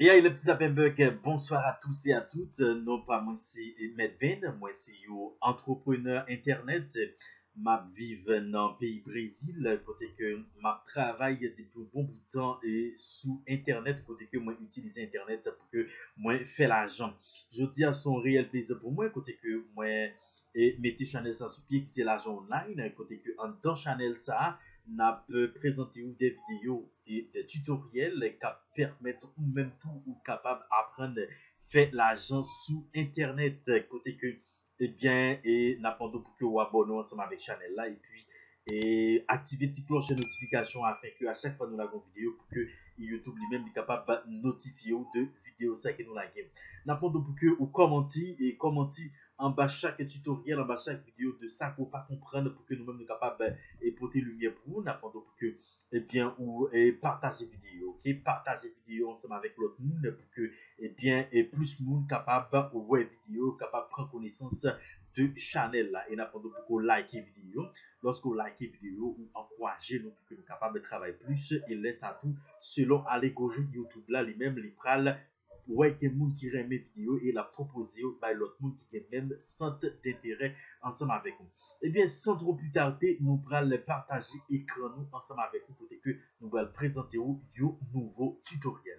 Et le petit bonsoir à tous et à toutes. Non pas moi c'est Medben, moi c'est yo entrepreneur internet. Map vive dans le pays Brésil, côté que map travaille depuis un bon bout de temps et sous internet, côté que moi utilise internet pour que moi fait l'argent. Je dis à son réel plaisir pour moi, côté que moi et mettez Chanel ça sous pied c'est l'argent online, côté que en dans Chanel ça, n'a présenté ou des vidéos et des tutoriels qui permettent ou même tout ou capable d'apprendre faire l'argent sous internet côté que eh bien et pas pour que vous abonnez ensemble avec Chanel là et puis et activer la cloche de notification afin que à chaque fois nous l'avons vidéo pour que YouTube lui-même est capable de notifier de vidéos ça que nous la game. Pas pour que vous commentez et commentez en bas chaque tutoriel, en bas chaque vidéo de ça pour pas comprendre pour que nous-mêmes nous capables et porter lumière pour vous, n'importe pour que eh bien ou et partager vidéo, OK, partager vidéo ensemble avec l'autre monde pour que eh bien et plus monde capable ou voir vidéo, capable prendre connaissance de channel là et n'importe pour que like vidéo. Lorsque vous like vidéo ou encourager nous pour que nous capables de travailler plus et laisse à tout selon allégorie YouTube là lui-même les pral ouais que monde qui aime vidéo et la proposer par l'autre monde qui a même centre d'intérêt ensemble avec nous. Eh bien, sans trop plus tarder, nous allons le partager écran nous ensemble avec vous pour que nous allons présenter un nouveau tutoriel.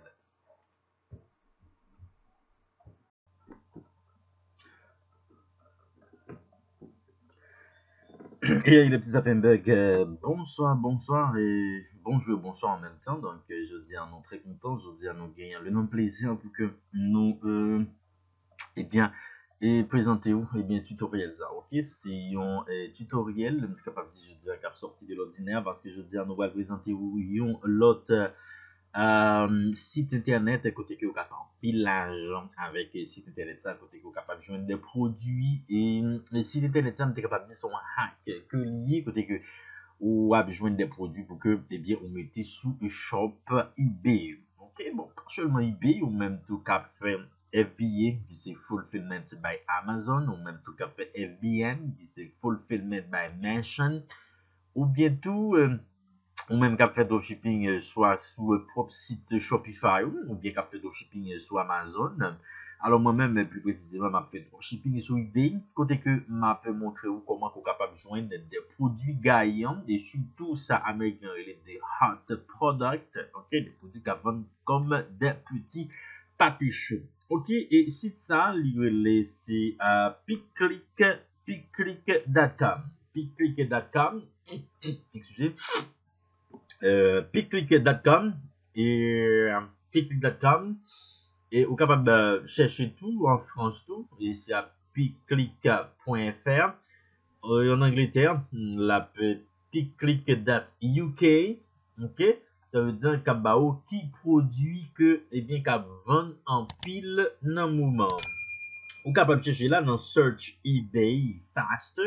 Et le petit Zappenberg, bonsoir, bonsoir et bonjour, bonsoir en même temps. Donc, euh, je dis à nous très content, je dis à nous gagner le nom plaisir pour que nous, euh, eh bien, et présentez-vous, eh bien, tutoriel ça, ok? C'est un tutoriel, je suis capable de dire, dis, sorti de l'ordinaire parce que je dis à nous, présenter vous l'autre euh, site internet côté que vous capable pile l'argent avec site internet ça côté que vous capable joindre des produits et le site internet ça m'était capable dire son hack que lié côté que ou a besoin des produits pour que eh bien vous mettez sous shop eBay ok bon pas seulement eBay ou même tout cap fait FBA qui c'est fulfillment by Amazon ou même tout cap fait FBM qui c'est fulfillment by Merchant ou bien tout euh, ou même qu'à faire dropshipping euh, soit sur le propre site Shopify ou bien qu'à faire dropshipping euh, sur Amazon. Alors moi-même, plus précisément, m'a fait dropshipping sur eBay, côté que m'a fait montrer ou comment qu'on capable de joindre des produits gagnants et surtout ça américain des hot products, ok, des produits qui vendent comme des petits pâtés Ok, et site ça, c'est euh, piclick, piclick.com, piclick.com, excusez, euh, piclick.com et euh, piclick.com et vous capable de chercher tout en France tout. Et c'est à piclick.fr euh, en Angleterre la piclick.uk ok sa ve diyan kap ba ou ki prodwi ke ebyen kap van an pil nan mouman. Ou kapab chèche la nan search ebay fast,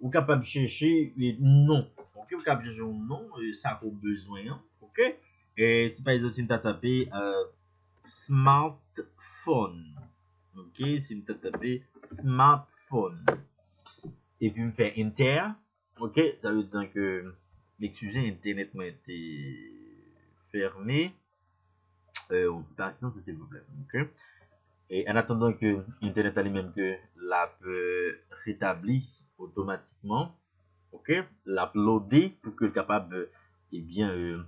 ou kapab chèche non. Ok, ou kapab chèche ou non, sa euh, pou bezwen. Ok, e si pa yon si mta tape uh, smartphone. Ok, si mta tape smartphone. E pi mfe enter. Ok, sa ve diyan ke l'exuse internet mwen te... fermé. Euh, on dit patience, s'il vous plaît, ok? Et en attendant que internet a lui-même que la peut rétablir automatiquement, ok, l'uploader pour que le capable, eh bien, euh,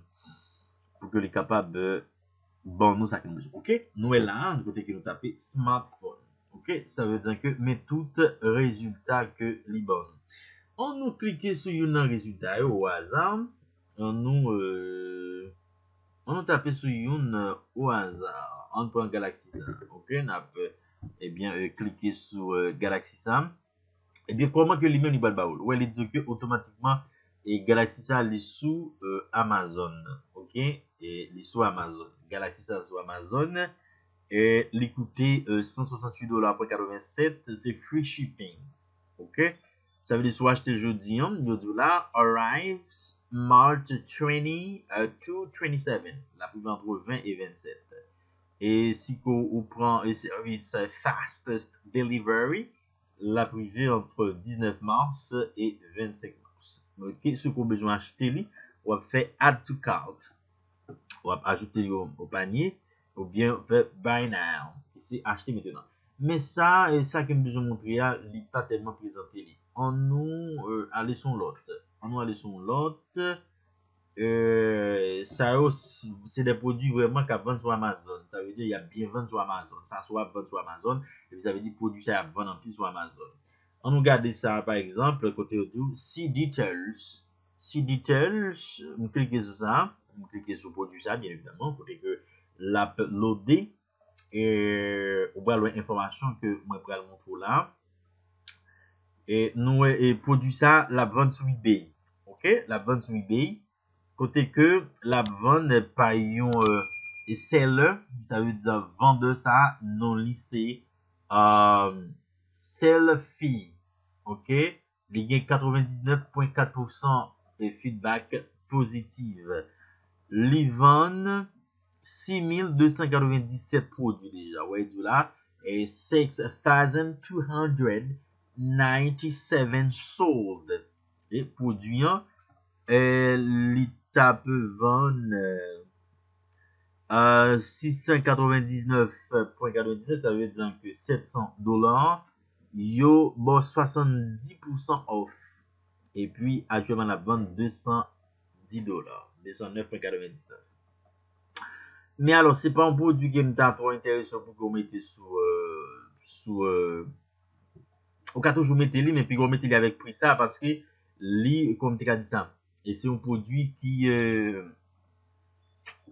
pour que le capable, bon, nous, ça ok, nous est là, de côté que nous tapons smartphone, ok, ça veut dire que, mais tout résultat que les On nous clique sur un résultat au hasard, on nous, euh, on nous tape sur un au hasard, on prend Galaxy Sam, ok, on a, eh bien, euh, cliquer sur Galaxy Sam, et bien, comment que lui-même il Ouais, il dit que automatiquement, et Galaxy ça est sous euh, Amazon. Ok? Et il sous Amazon. Galaxy ça sous Amazon. Et il coûte 168 dollars pour 87. C'est free shipping. Ok? Ça veut dire soit acheter jeudi, hein, là, arrives March 20 uh, to 27. La plus entre 20 et 27. Et si vous prenez un service fastest delivery, la privée entre 19 mars et 25 mars. Ok, ce qu'on a besoin d'acheter, on va faire add to cart. On va ajouter au, panier. ou bien fait buy now. C'est acheter maintenant. Mais ça, et ça que je vous montrer, il n'est pas tellement présenté. On nous, euh, allez sur l'autre. On nous aller sur l'autre. Euh, ça c'est des produits vraiment qui vendent sur Amazon. Ça veut dire il y a bien vendu sur Amazon. Ça soit vendu sur Amazon. Et vous avez dit produit ça vend en plus sur Amazon. On regarde ça par exemple, côté audio, See Details. See Details, on clique sur ça. On clique sur produit ça, bien évidemment, côté que l'uploader. Et on va avoir l'information que moi je vais montrer là. Et nous, et produit ça, la vente sur eBay. Ok, la vente sur eBay. Côté que la vente pas yon euh, seller, ça veut dire vendre ça non lycée, euh, sell fee. Ok, il y a 99.4% de feedback positif. Li vend 6297 produits déjà, ouais, du là, et 6297 sold. Et produits, euh, li vendre à 699.99, ça veut dire que 700 dollars, yo bon 70% off. Et puis actuellement la vente 210 dollars, 209.99. Mais alors c'est pas un produit est trop intéressant pour que vous mettez sous euh, sous euh, Ou ka toujou mette li, men pi gwo mette li avèk pri sa, paske li, kom te ka di sa, e se yon prodwi ki, euh,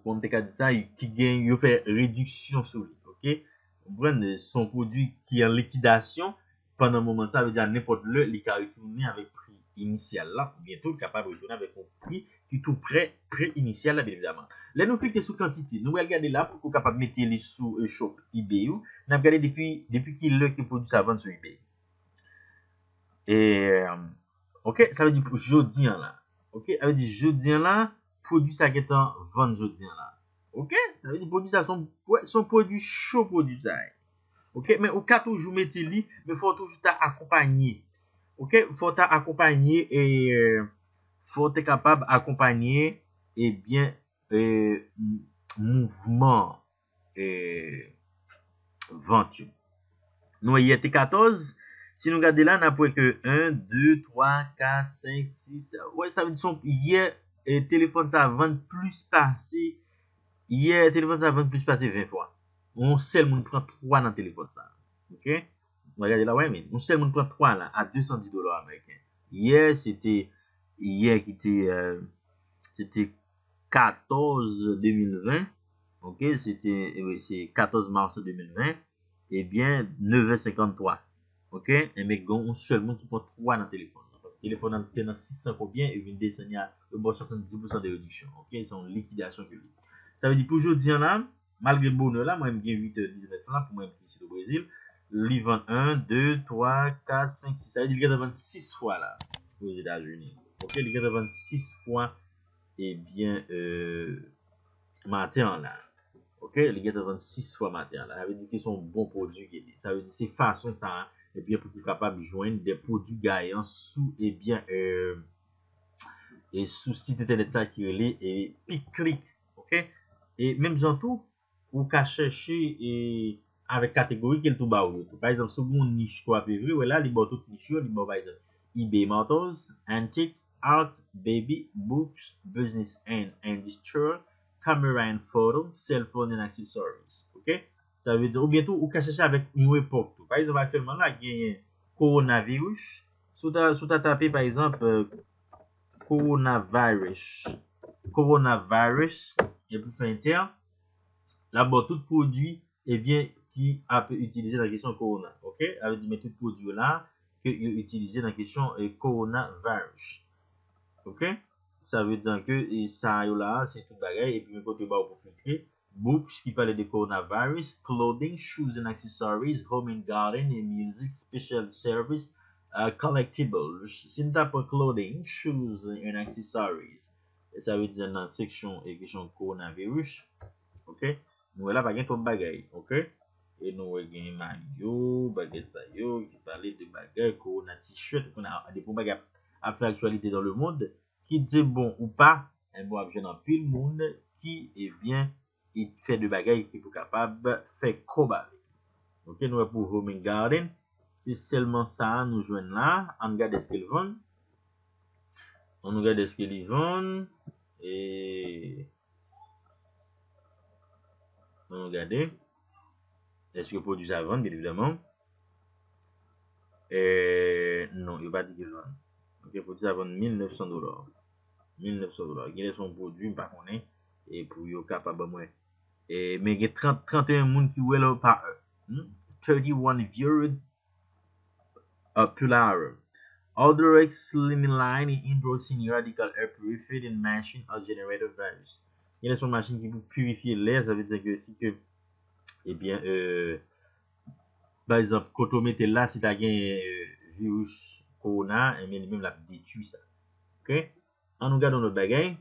kom te ka di sa, ki gen yo fè reduksyon sou li, ok? Pren, son prodwi ki an likidasyon, pandan mouman sa, ve di an nepot le, li ka retounen avèk pri inisyal la, ou bientou, kapab retounen avèk pri ki tou pre, pre inisyal la, bel evidaman. Le nou klike sou kantite, nou wèl gade la, pou ko kapab mette li sou e chok IBU, nan gade depi, depi ki le ki prodwi sa vant sou IBU. Et, euh, ok, ça veut dire pour jeudi là. Ok, ça veut dire jeudi là, produit ça qui est en vente jeudi là. Ok, ça veut dire produit ça son, son produit chaud produit ça. Ok, mais au cas où je mette li, mais faut toujours t'accompagner. Ok, faut t'accompagner et euh, faut être capable d'accompagner et bien euh, mouvement et vente. Nous y était 14 si nous regardons là, on a que 1, 2, 3, 4, 5, 6. Ouais, ça veut dire que hier, le téléphone ça vend plus passé. Hier, le téléphone ça vend plus passé 20 fois. On seul monde prend 3 dans le téléphone ça. OK? Ouais, mais on seul monde prend 3 là, à 210 dollars américains. Hier, c'était, hier qui était, euh, c'était 14 2020. OK? C'était, oui, c'est 14 mars 2020. Eh bien, 9h53. Ok, e mek gon, on selman ki pot 3 nan telefon. Telefon nan ten nan 600 koubyen, e vin desen ya, e bon 70% de reduksyon. Ok, son likidasyon ke li. Sa ve di pou jodi an la, malgre bon an la, mwen gen 8-19 lan pou mwen pwisi do Brazil. Li 21, 2, 3, 4, 5, 6, sa ve di li gen 26 fwa la. Pou jeda jouni. Ok, li gen 26 fwa, e bien, maten an la. Ok, li gen 26 fwa maten la. Sa ve di ki son bon prodjou ke li. Sa ve di se fason sa an. Eh ebyen pou pou kapab jwen de prodou gayan sou ebyen eh euh, e sou site internet sa ki rele e piklik, ok? E menm jantou, ou ka chèche e avèk kategori kel tou ba ou yo. Par exemple, sou moun nish kwa pe vri, wè la li bo tout nish yo, li bo ba yon. eBay Motors, Antiques, Art, Baby, Books, Business and Industrial, Camera and Photo, Cell Phone and Accessories. ok Sa ve di ou bientou ou ka chèche avèk nou epok tou. Par exemple, akèlman la genye koronavirus. Sou ta tapè par exemple koronavirus. Koronavirus. Yè pou fè inter. La bo tout prodwi ebyen ki apè utilize nan kèsyon korona. Ok? A ve di men tout prodwi la ki yè utilize nan kèsyon koronavirus. Ok? Sa ve di an ke sa yo la se tout bagay epi men kote ba ou pou. Books qui parlent de coronavirus, clothing, shoes and accessories, home and garden and music, special service, uh, collectibles. Si nous tapons clothing, shoes and accessories, ça veut dire dans la section et question coronavirus, ok? Nous là pas ton bagay, ok? Et nous gain maillot, bagay ça yo, qui parle de bagay, corona t-shirt, on a des bagay à faire actualité dans le monde, qui dit bon ou pas, un bon objet dans pile monde qui est bien i fè de bagay ki pou kapab fè koba. Ok, nou wè pou Roman Garden. Si selman sa nou jwen la, an gade eske li von. An nou gade eske li von. E... An nou gade. Eske pou di sa von, bil evidemment. E... Non, yo pa di ki von. Ok, pou di sa von 1900 dolar. 1900 dolar. Gile son prodwi mpa konen. E pou yo kapab mwen. Il y a 30, 31 personnes qui ouè par heure. Hmm? 31 viewed uh, pular. Other slimming line in indoor radical air purifying machine or generator virus. Il y a son machine qui peut purifier l'air, ça veut dire que si que, eh bien, euh, par exemple, quand on mette là, si tu as un euh, virus corona, eh bien, même la détruit ça. Ok? En nous gardons notre bagaille.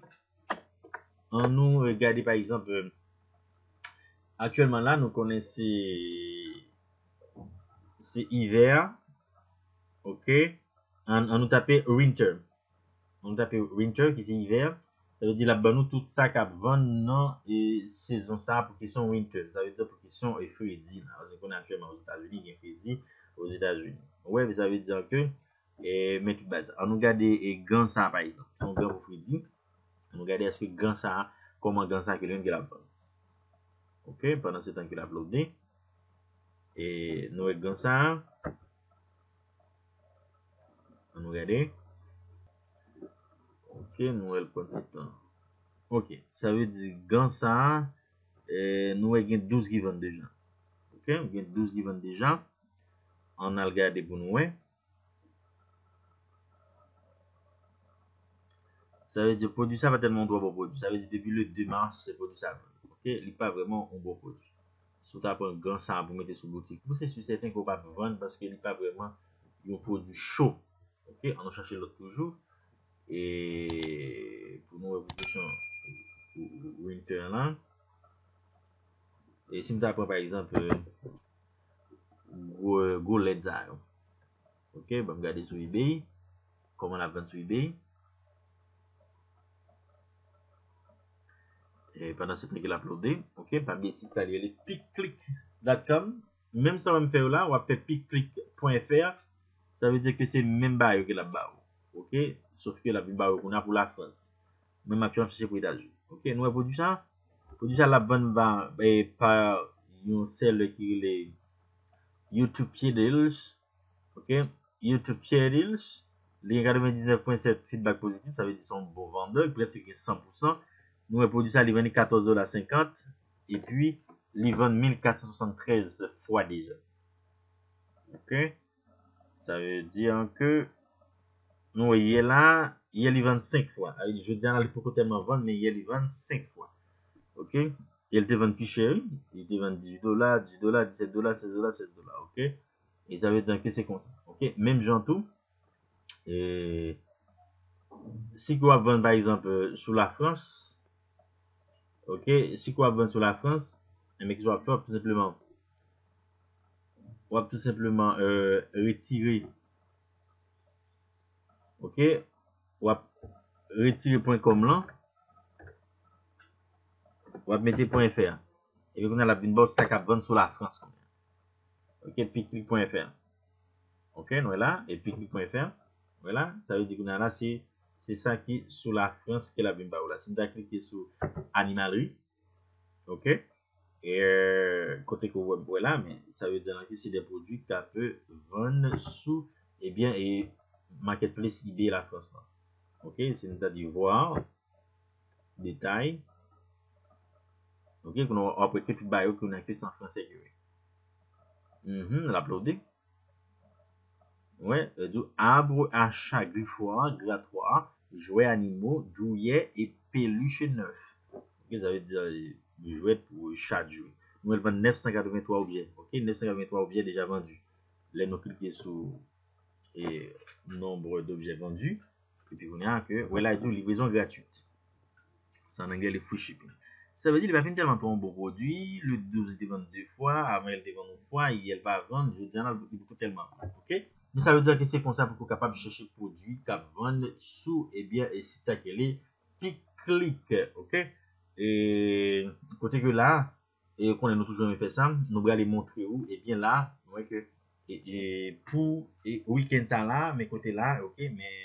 En nous regarder, par exemple, euh, actuellement là, nous connaissons c'est hiver. Ok? On, nous tape winter. On nous tape winter qui c'est hiver. Ça veut dire là-bas nous tout ça qui a 20 non et saison ça pour question winter. Ça veut dire pour question et Freddy. Parce qu'on est actuellement aux États-Unis, il y a aux États-Unis. Ouais, ça veut dire que et mais tout base. On nous garde et gants ça par exemple. On gants pour Freddy. On nous regarde est-ce que gants ça comment gants ça que l'un qui l'a OK, pendant ce temps qu'il a uploadé. E nou e gansan. An nou gade. Ok, nou e l kontitan. Ok, sa ve di gansan. Nou e gen 12 givan dejan. Ok, gen 12 givan dejan. An al gade pou nou e. Sa ve di pou di sa va telman do a bo pou di. Sa ve di debi le 2 mars se pou di ke li pa vreman on bo prodwi. Sou ta pon gran san pou mette sou boutik. Pou se sou seten ko pa pou vande paske li pa vreman yon prodwi chou. Ok, an nou chache lot toujou. E pou nou repouzisyon winter lan. E si mou ta apon par exemple go, go led zayon. Ok, bon, ba m gade sou ebay. Koman la vende sou ebay. E padan se peke la uploade, ok, pa biye sit sa li ele pikklik.com Mem sa wèm fè ou la, wap fè pikklik.fr Sa vè diye ke se men ba yo ke la ba ou Ok, sof ke la bi ba ou kon a pou la Frans Men mak chan fè se pou Etasou Ok, nou wè prodou sa Prodou sa la ban ba e pa yon sel ki le YouTube Channels Ok, YouTube Channels Li 99.7 feedback pozitif, sa vè diye son bon vendeur Presè ki 100% Nou e produ sa li veni 14,50$. E pi li ven 1473 fwa deja. Ok? Sa ve diyan ke. Nou e ye la. Ye li ven 5 fwa. A yi je diyan la li pou kote man ven. Men ye li ven 5 fwa. Ok? Li te ven pi cheri. Ye te ven 18$, 18$, 17$, 16$, 16$. Ok? E sa ve diyan ke se konsen. Ok? Mem jantou. E. Si kwa ven par exemple sou la Frans. Ok, si ap ven sou la Frans, eme ki sou ap fè, tout sepleman, wap tout sepleman euh, retire, ok, wap retire.com lan, wap mette .fr, e vi konen la bin bò sa kap ven sou la Frans, ok, piklik.fr, ok, nou e la, e piklik.fr, nou e la, sa ve di konen la si, Se sa ki sou la Frans ke la bin ba ou la. Se nou da klike sou animalri. Ok. E kote kou wè pou wè la. Men sa wè dè nan ki se de prodwi ka pe vèn sou. Ebyen e marketplace ibe la Frans la. Ok. Se nou da di vòr. Detay. Ok. Koun wè apwè ke pi ba yo koun akte san Frans e gwe. Mh-mh. La plode. Ouè. E euh, djou abre acha grifwa. Gratwa. Jouets animaux, douillet et peluche neuf. Ok, ça veut dire jouets pour chaque jouet. Nous, vend 983 objets. Ok, 983 objets déjà vendus. Là, nous cliquons sur et nombre d'objets vendus. Et puis, on a que, voilà, une livraison gratuite. C'est en anglais, free shipping. Ça veut dire qu'il va finir tellement pour un beau produit. Le 12 était vendu deux fois. Avant, il était vendu une fois. Et elle va vendre. Je dis, il beaucoup tellement. Ok? Nou sa ve diya ki se konsa pou pou kapab chèche prodwi kap vande sou ebyen e sita ke li pik klik. Ok? E kote ke la, e konen nou toujou mè fè sam, nou bra li montre ou, ebyen la, nou wè ke e, e pou, e wikend sa la, mè kote la, ok, mè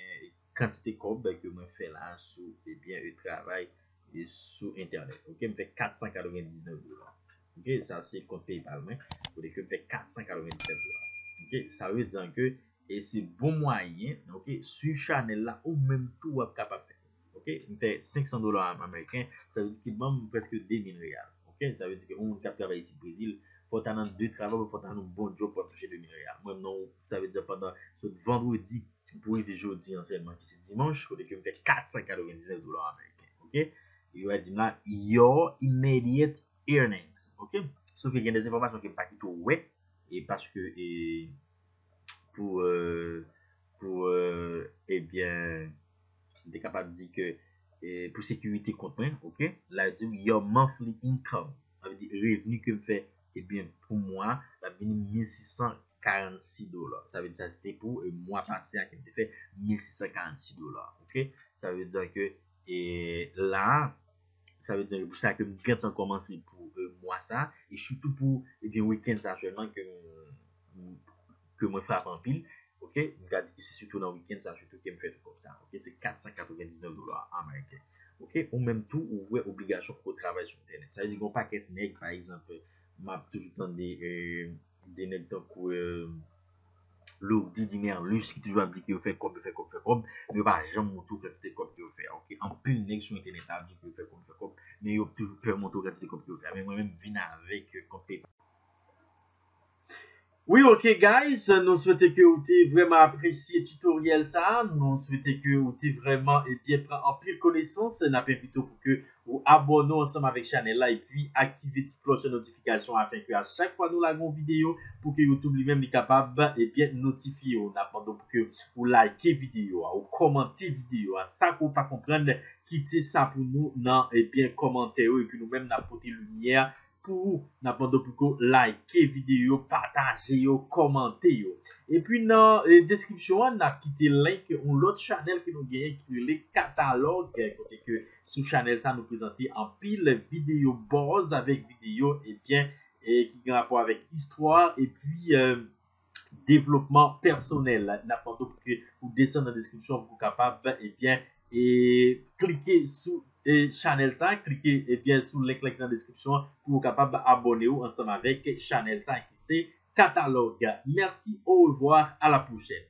kantite kob ke mè fè la sou ebyen e travay e sou internet. Ok? Mè fè 499 dolar. Ok? Sa se kote paypal mè, kote ke mè fè 497 dolar. Ok, sa wè zan ke, e se bon mwayen, ok, su chanel la ou menm tou wap kapap fè. Ok, mte 500 dolar Ameriken, sa wè di ki bom preske 2000 real. Ok, sa wè di ki ou moun kap kava isi Brazil, potan nan 2 travav, potan nan bon job pou ap touche 2000 real. Mwen nou, sa wè di apandan, sot vendredi pou e de jodi anselman ki se dimanche, kote ke mte 499 dolar Ameriken. Ok, yo wè di mla, your immediate earnings. Ok, sou ki gen des informasyon ki mpaki tou wè, et parce que, et, pour, euh, pour, euh, eh bien, de capable de dire que et pour sécurité compte ok, là, dit your monthly income, ça veut dire revenu que me fait, et bien, pour moi, veut dire 1646 dollars. Ça veut dire ça c'était pour le mois passé, qui me fait 1646 dollars, ok? Ça veut dire que, et là, ça veut dire pour ça que je viens commencer pour euh, ça, et surtout pour, et bien, week-end, actuellement, que, que moi frappe en pile, Ok, mwen ka di ki se sutou nan wikend sa sutou ke m fè tout kom sa. Ok, se 499 dolar Ameriken. Ok, ou menm tou ou wè obligasyon pou travèl sou internet. Sa yè di kon pa ket neg, par exemple, map toujoutan de de neg tan kou lou lourdi di merlus ki toujwa ap di ki yo fe kob, yo fe kob, fe kob, yo pa jam moutou kratite kob ki yo fe, ok, an pil nek sou internet ap di ki yo fe kob, fe kob, men yo toujwa pe moutou kratite kob ki yo fe, men mwen men vina avek kob pe Oui, ok guys, nou souwete ke ou te vreman apresye tutorial sa, nou souwete ke ou te vreman e bien pran anpil konesans, na pe pito pou ke ou abono ansam avek chanel la, e pi aktive ti kloche notifikasyon afen ke a chak fwa nou lagon video pou ke YouTube li men li kapab e eh bien notifi yo, na pandou pou ke ou like video ou komante video a, sa kou pa komprende, kite sa pou nou nan e eh bien komante yo, e pi nou men na pote lumiye pou nan pando pou ko like videyo, pataje yo, komante yo. E pi nan e deskripsyon an nan kite link ou lot chanel ki nou genye ki le katalog e kote ke sou chanel sa nou prezante an pil videyo boz avek videyo e bien e, ki gen rapor avek istwa e pi e, devlopman personel nan pando pou ke ou desen nan deskripsyon pou kapab e bien e klike sou et Chanel 5, cliquez et bien sous le link dans la description pour vous capable abonner ensemble avec Chanel 5 qui c'est catalogue. Merci, au revoir, à la prochaine.